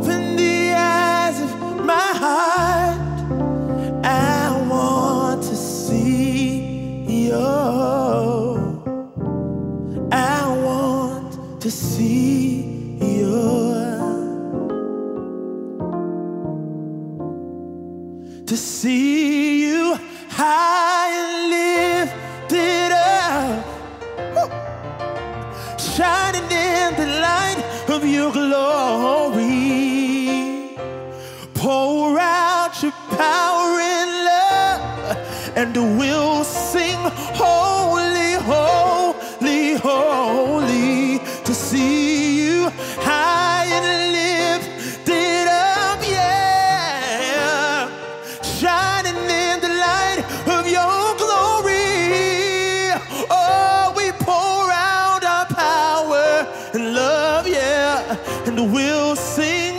Open the eyes of my heart. I want to see you. I want to see you. To see you high and lifted up shining in the light of your glory. Your power and love, and we'll sing holy, holy, holy to see you high and lifted up, yeah, shining in the light of your glory. Oh, we pour out our power and love, yeah, and we'll sing